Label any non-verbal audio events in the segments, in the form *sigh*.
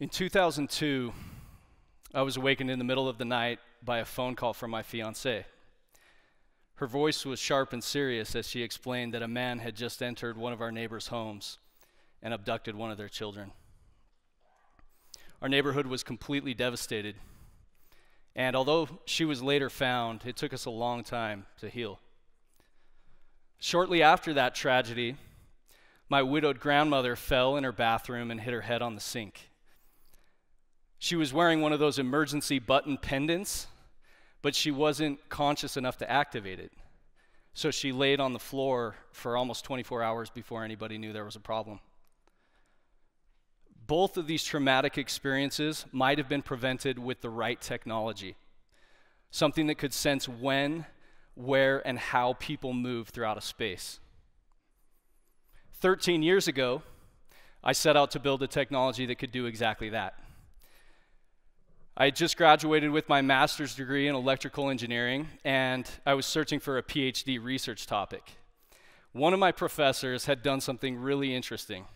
In 2002, I was awakened in the middle of the night by a phone call from my fiancée. Her voice was sharp and serious as she explained that a man had just entered one of our neighbors' homes and abducted one of their children. Our neighborhood was completely devastated, and although she was later found, it took us a long time to heal. Shortly after that tragedy, my widowed grandmother fell in her bathroom and hit her head on the sink. She was wearing one of those emergency button pendants, but she wasn't conscious enough to activate it. So she laid on the floor for almost 24 hours before anybody knew there was a problem. Both of these traumatic experiences might have been prevented with the right technology, something that could sense when, where, and how people move throughout a space. 13 years ago, I set out to build a technology that could do exactly that. I just graduated with my master's degree in electrical engineering, and I was searching for a PhD research topic. One of my professors had done something really interesting.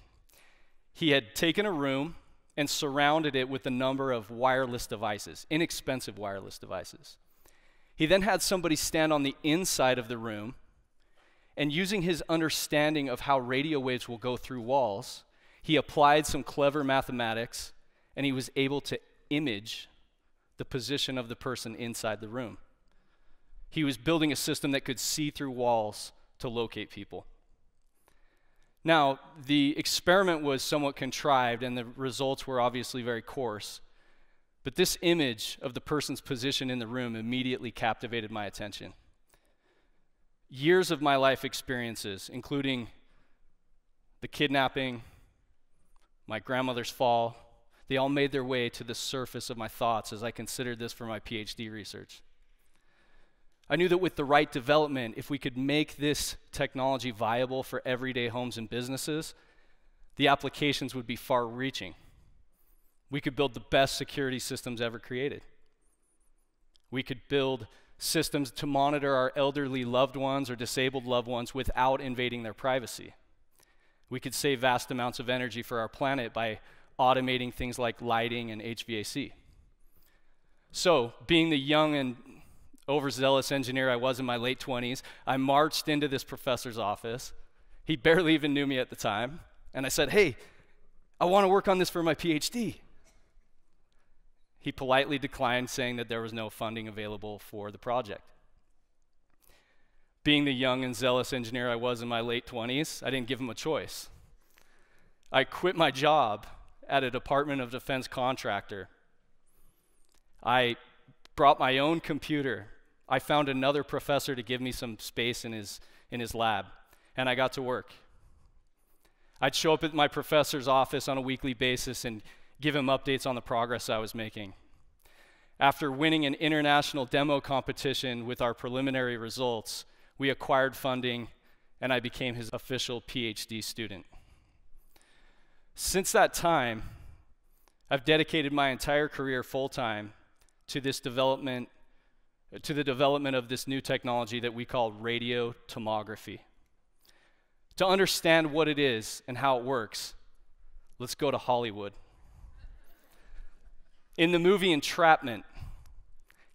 He had taken a room and surrounded it with a number of wireless devices, inexpensive wireless devices. He then had somebody stand on the inside of the room, and using his understanding of how radio waves will go through walls, he applied some clever mathematics and he was able to image the position of the person inside the room. He was building a system that could see through walls to locate people. Now, the experiment was somewhat contrived, and the results were obviously very coarse. But this image of the person's position in the room immediately captivated my attention. Years of my life experiences, including the kidnapping, my grandmother's fall, they all made their way to the surface of my thoughts as I considered this for my PhD research. I knew that with the right development, if we could make this technology viable for everyday homes and businesses, the applications would be far reaching. We could build the best security systems ever created. We could build systems to monitor our elderly loved ones or disabled loved ones without invading their privacy. We could save vast amounts of energy for our planet by automating things like lighting and HVAC. So, being the young and overzealous engineer I was in my late 20s, I marched into this professor's office. He barely even knew me at the time. And I said, Hey, I want to work on this for my PhD. He politely declined, saying that there was no funding available for the project. Being the young and zealous engineer I was in my late 20s, I didn't give him a choice. I quit my job at a Department of Defense contractor. I brought my own computer. I found another professor to give me some space in his, in his lab, and I got to work. I'd show up at my professor's office on a weekly basis and give him updates on the progress I was making. After winning an international demo competition with our preliminary results, we acquired funding and I became his official PhD student. Since that time, I've dedicated my entire career full time to this development, to the development of this new technology that we call radio tomography. To understand what it is and how it works, let's go to Hollywood. In the movie Entrapment,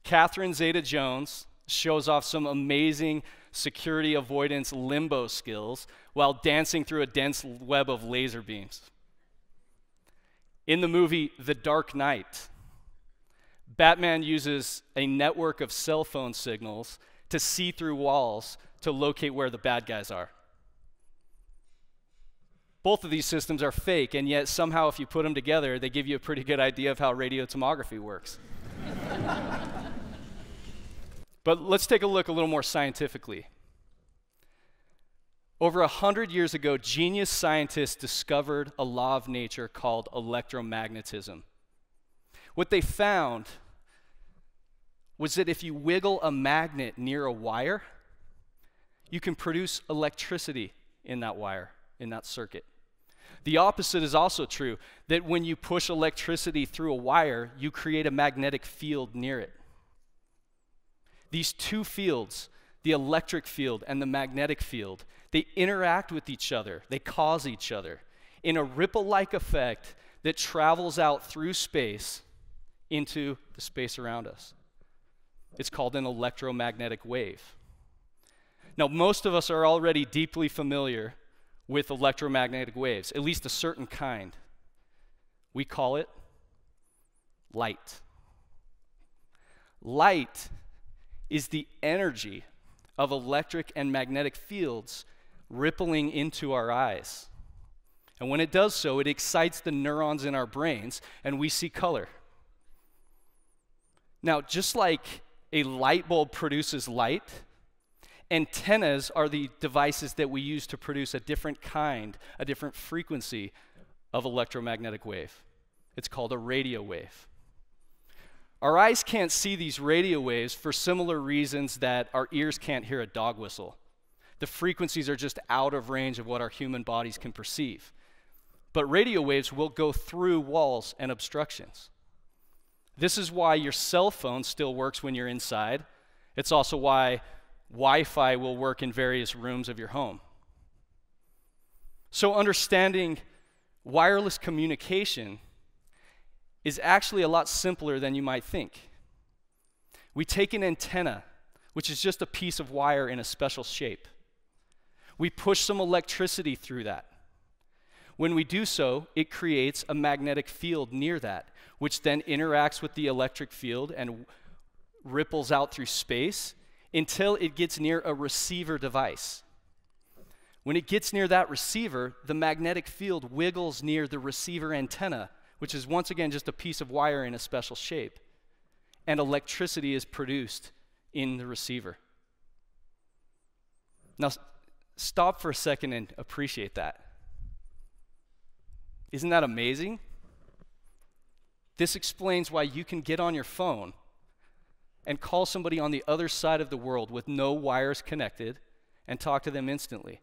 Catherine Zeta Jones shows off some amazing security avoidance limbo skills while dancing through a dense web of laser beams. In the movie The Dark Knight, Batman uses a network of cell phone signals to see through walls to locate where the bad guys are. Both of these systems are fake, and yet somehow, if you put them together, they give you a pretty good idea of how radio tomography works. *laughs* but let's take a look a little more scientifically. Over a hundred years ago, genius scientists discovered a law of nature called electromagnetism. What they found was that if you wiggle a magnet near a wire, you can produce electricity in that wire, in that circuit. The opposite is also true that when you push electricity through a wire, you create a magnetic field near it. These two fields, the electric field and the magnetic field, they interact with each other, they cause each other in a ripple like effect that travels out through space into the space around us. It's called an electromagnetic wave. Now, most of us are already deeply familiar with electromagnetic waves, at least a certain kind. We call it light. Light is the energy of electric and magnetic fields rippling into our eyes. And when it does so, it excites the neurons in our brains, and we see color. Now, just like a light bulb produces light, antennas are the devices that we use to produce a different kind, a different frequency of electromagnetic wave. It's called a radio wave. Our eyes can't see these radio waves for similar reasons that our ears can't hear a dog whistle. The frequencies are just out of range of what our human bodies can perceive. But radio waves will go through walls and obstructions. This is why your cell phone still works when you're inside. It's also why Wi Fi will work in various rooms of your home. So, understanding wireless communication is actually a lot simpler than you might think. We take an antenna, which is just a piece of wire in a special shape. We push some electricity through that. When we do so, it creates a magnetic field near that, which then interacts with the electric field and ripples out through space until it gets near a receiver device. When it gets near that receiver, the magnetic field wiggles near the receiver antenna, which is once again just a piece of wire in a special shape. And electricity is produced in the receiver. Now, stop for a second and appreciate that. Isn't that amazing? This explains why you can get on your phone and call somebody on the other side of the world with no wires connected and talk to them instantly.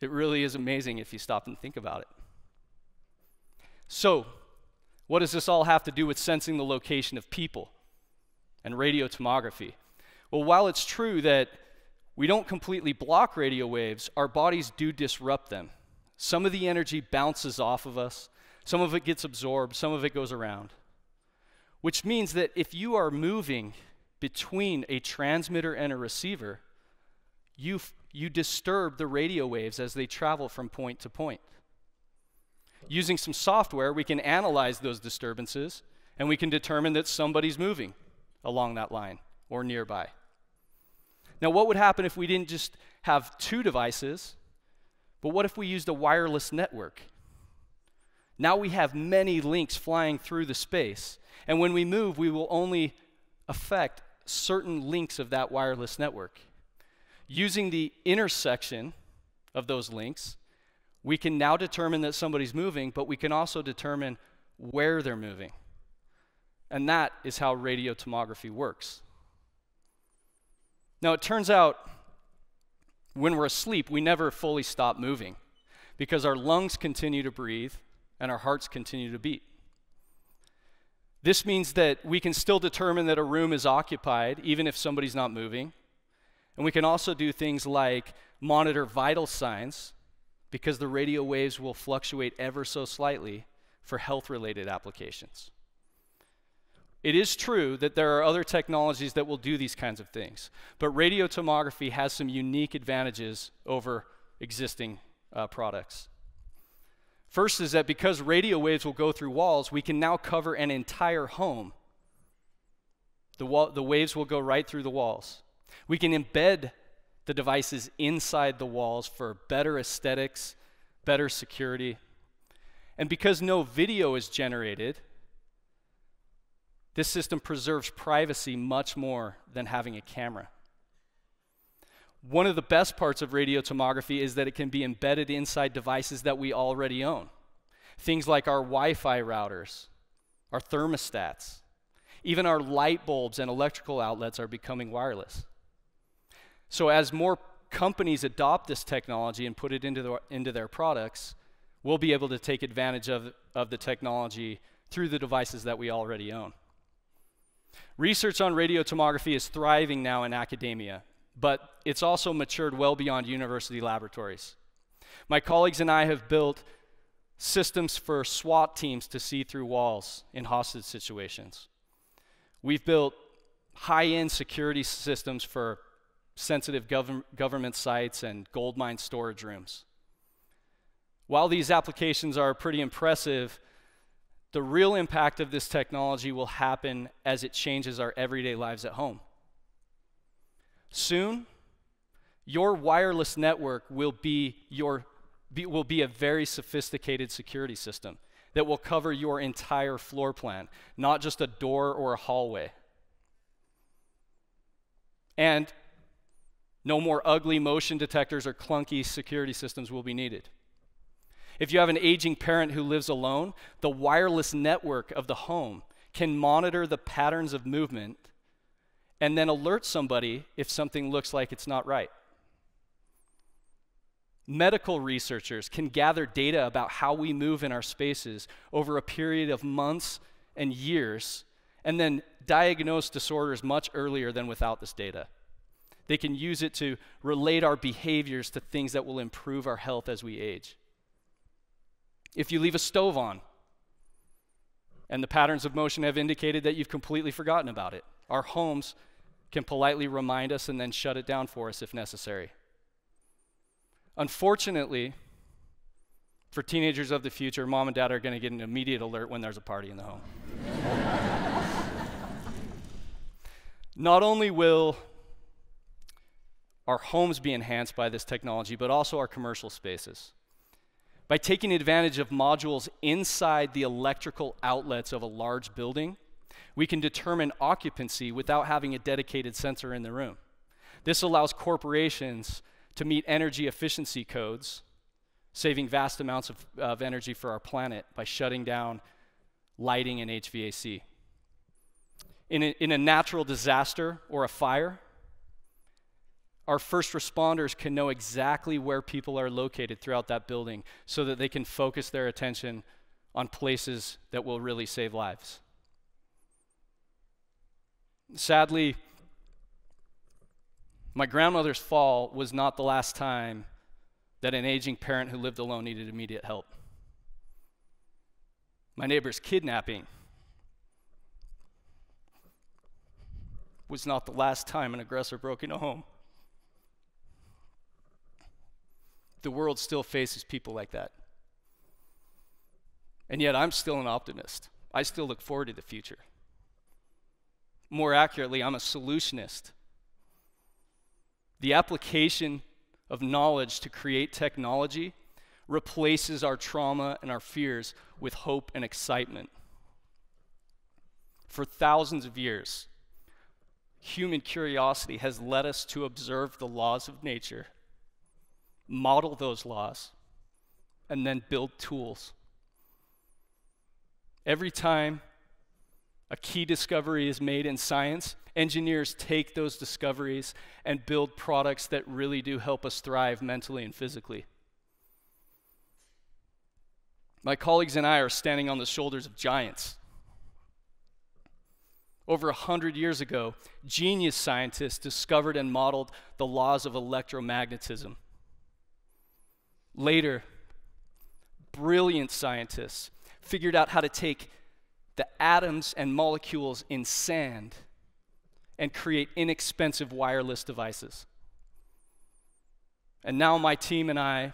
It really is amazing if you stop and think about it. So, what does this all have to do with sensing the location of people and radio tomography? Well, while it's true that we don't completely block radio waves, our bodies do disrupt them. Some of the energy bounces off of us, some of it gets absorbed, some of it goes around. Which means that if you are moving between a transmitter and a receiver, you, you disturb the radio waves as they travel from point to point. Using some software, we can analyze those disturbances and we can determine that somebody's moving along that line or nearby. Now, what would happen if we didn't just have two devices, but what if we used a wireless network? Now we have many links flying through the space, and when we move, we will only affect certain links of that wireless network. Using the intersection of those links, we can now determine that somebody's moving, but we can also determine where they're moving. And that is how radio tomography works. Now, it turns out when we're asleep, we never fully stop moving because our lungs continue to breathe and our hearts continue to beat. This means that we can still determine that a room is occupied even if somebody's not moving. And we can also do things like monitor vital signs because the radio waves will fluctuate ever so slightly for health related applications. It is true that there are other technologies that will do these kinds of things, but radio tomography has some unique advantages over existing uh, products. First is that because radio waves will go through walls, we can now cover an entire home. The, the waves will go right through the walls. We can embed the devices inside the walls for better aesthetics, better security. And because no video is generated, this system preserves privacy much more than having a camera. One of the best parts of radio tomography is that it can be embedded inside devices that we already own. Things like our Wi Fi routers, our thermostats, even our light bulbs and electrical outlets are becoming wireless. So, as more companies adopt this technology and put it into, the, into their products, we'll be able to take advantage of, of the technology through the devices that we already own. Research on radio tomography is thriving now in academia but it's also matured well beyond university laboratories. My colleagues and I have built systems for SWAT teams to see through walls in hostage situations. We've built high end security systems for sensitive gov- government sites and gold mine storage rooms. While these applications are pretty impressive, the real impact of this technology will happen as it changes our everyday lives at home. Soon, your wireless network will be, your, be, will be a very sophisticated security system that will cover your entire floor plan, not just a door or a hallway. And no more ugly motion detectors or clunky security systems will be needed. If you have an aging parent who lives alone, the wireless network of the home can monitor the patterns of movement and then alert somebody if something looks like it's not right. Medical researchers can gather data about how we move in our spaces over a period of months and years, and then diagnose disorders much earlier than without this data. They can use it to relate our behaviors to things that will improve our health as we age. If you leave a stove on, and the patterns of motion have indicated that you've completely forgotten about it, our homes can politely remind us and then shut it down for us if necessary. Unfortunately, for teenagers of the future, mom and dad are going to get an immediate alert when there's a party in the home. *laughs* Not only will our homes be enhanced by this technology, but also our commercial spaces. By taking advantage of modules inside the electrical outlets of a large building, we can determine occupancy without having a dedicated sensor in the room. This allows corporations to meet energy efficiency codes, saving vast amounts of, of energy for our planet by shutting down lighting and HVAC. In a, in a natural disaster or a fire, our first responders can know exactly where people are located throughout that building so that they can focus their attention on places that will really save lives. Sadly, my grandmother's fall was not the last time that an aging parent who lived alone needed immediate help. My neighbor's kidnapping was not the last time an aggressor broke into a home. The world still faces people like that. And yet, I'm still an optimist. I still look forward to the future. More accurately, I'm a solutionist. The application of knowledge to create technology replaces our trauma and our fears with hope and excitement. For thousands of years, human curiosity has led us to observe the laws of nature, model those laws, and then build tools. Every time a key discovery is made in science, engineers take those discoveries and build products that really do help us thrive mentally and physically. My colleagues and I are standing on the shoulders of giants. Over a hundred years ago, genius scientists discovered and modeled the laws of electromagnetism. Later, brilliant scientists figured out how to take the atoms and molecules in sand and create inexpensive wireless devices. And now my team and I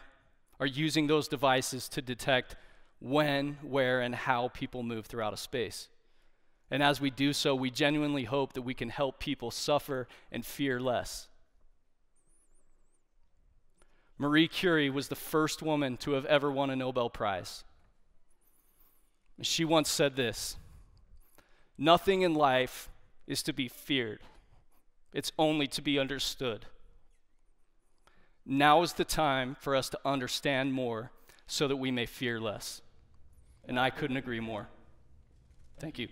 are using those devices to detect when, where, and how people move throughout a space. And as we do so, we genuinely hope that we can help people suffer and fear less. Marie Curie was the first woman to have ever won a Nobel Prize. She once said this Nothing in life is to be feared, it's only to be understood. Now is the time for us to understand more so that we may fear less. And I couldn't agree more. Thank you.